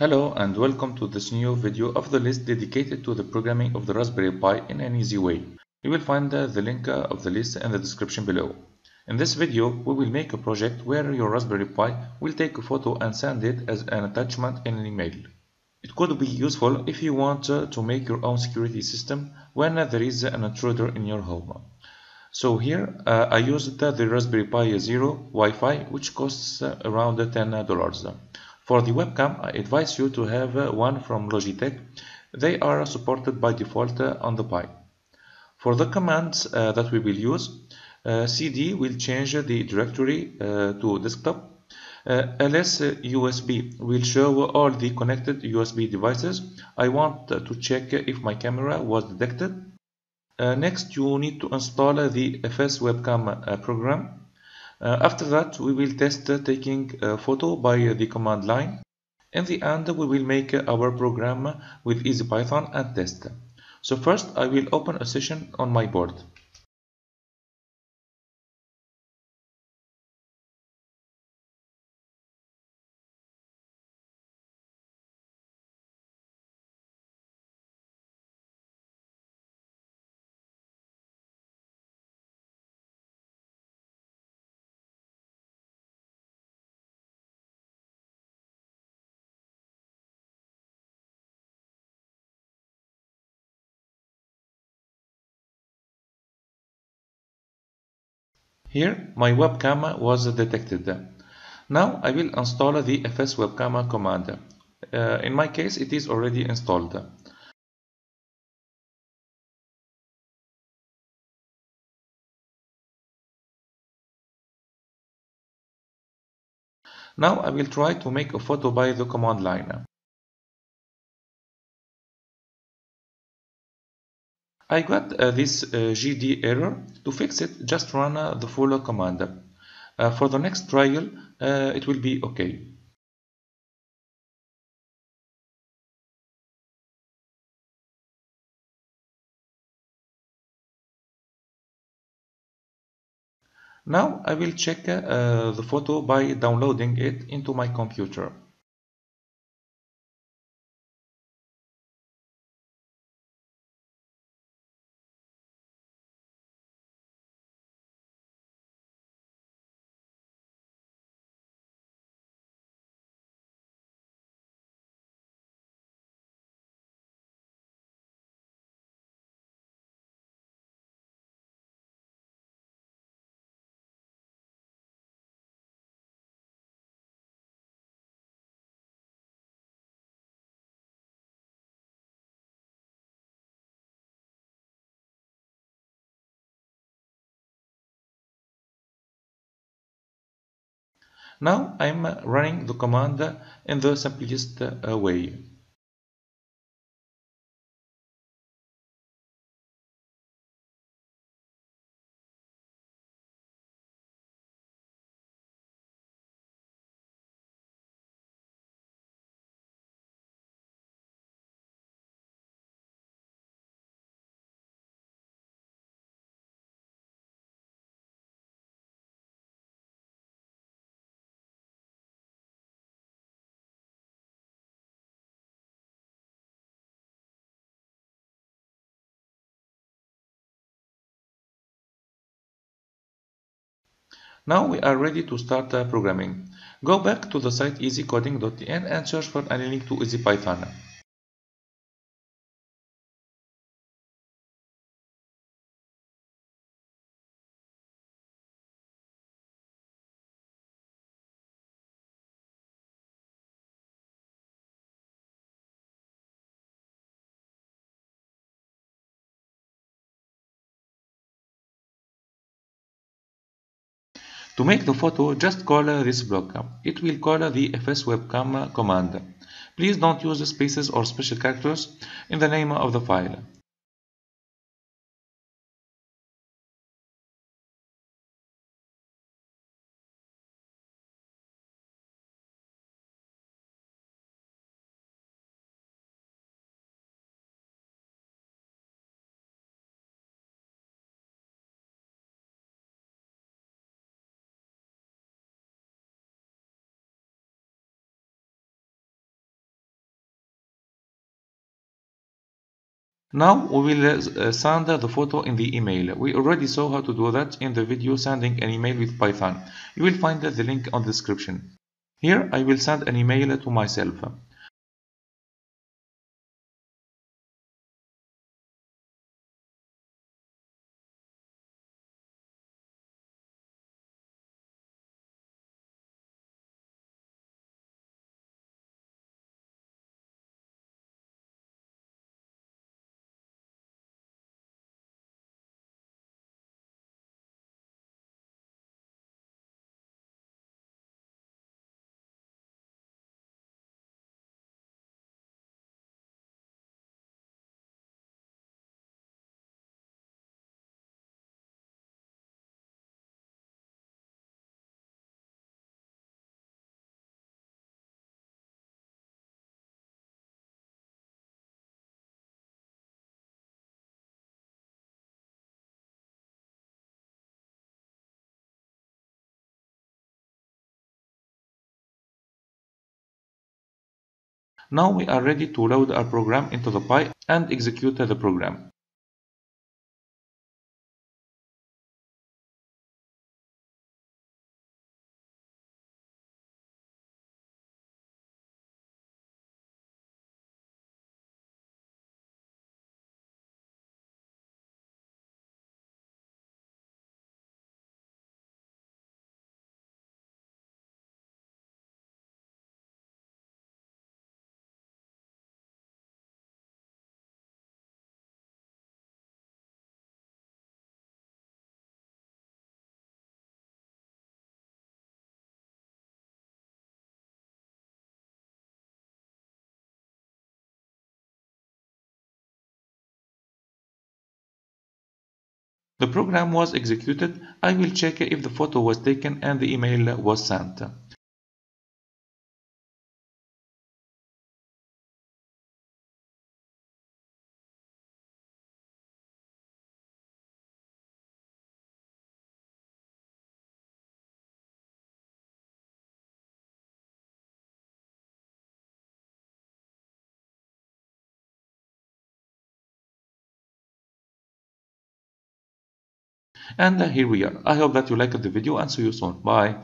Hello and welcome to this new video of the list dedicated to the programming of the Raspberry Pi in an easy way. You will find the link uh, of the list in the description below. In this video, we will make a project where your Raspberry Pi will take a photo and send it as an attachment in an email. It could be useful if you want uh, to make your own security system when there is an intruder in your home. So here uh, I used the Raspberry Pi Zero Wi-Fi which costs uh, around $10. For the webcam, I advise you to have uh, one from Logitech. They are supported by default uh, on the Pi. For the commands uh, that we will use, uh, cd will change the directory uh, to desktop. Uh, ls USB will show all the connected USB devices. I want to check if my camera was detected. next, you need to install the fswebcam program. Uh, after that, we will test uh, taking a photo by the command line. In the end, we will make our program with EasyPython and test. So first, I will open a session on my board. Here my webcam was detected. Now I will install the fswebcam command. Uh, in my case it is already installed. Now I will try to make a photo by the command line. I got uh, this uh, GD error. To fix it, just run uh, the follow command. For the next trial, it will be okay. Now I will check uh, the photo by downloading it into my computer. Now I'm running the command in the simplest uh, way. Now we are ready to start uh, programming. Go back to the site easycoding.tn and search for any link to EasyPython. To make the photo, just call this block. It will call the fswebcam command. Please don't use spaces or special characters in the name of the file. Now we will uh, send the photo in the email. We already saw how to do that in the video sending an email with Python. You will find the link on the description. Here I will send an email to myself. Now we are ready to load our program into the Pi and execute the program. The program was executed. I will check if the photo was taken and the email was sent. And uh, here we are. I hope that you liked the video and see you soon. Bye.